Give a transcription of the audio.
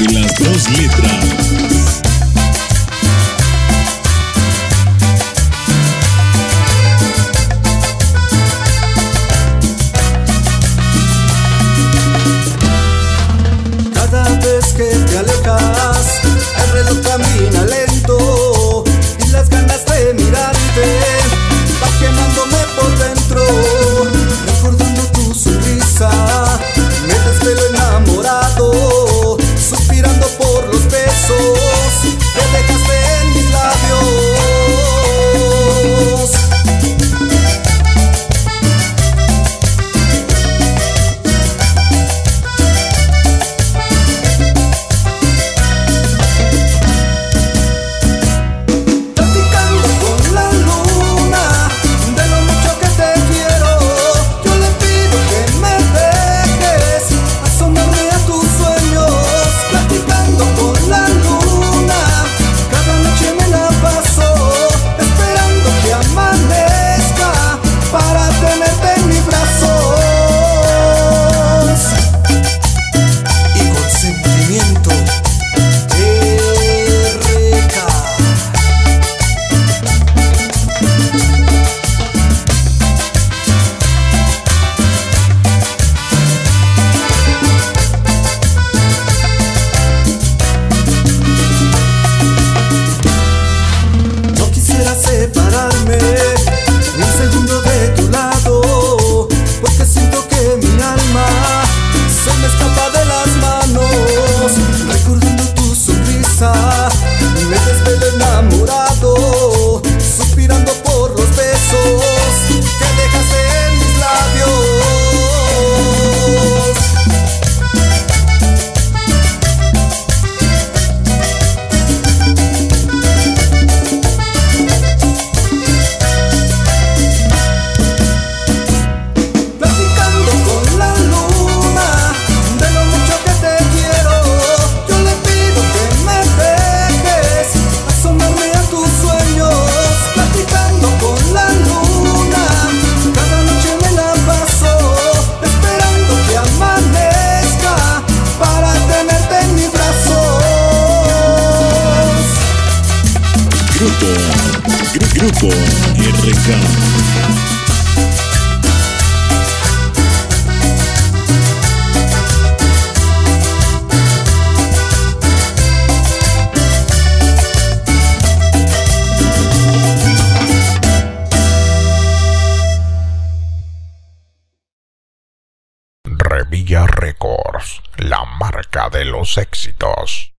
de las dos letras. Grupo RK. Revilla Records, la marca de los éxitos.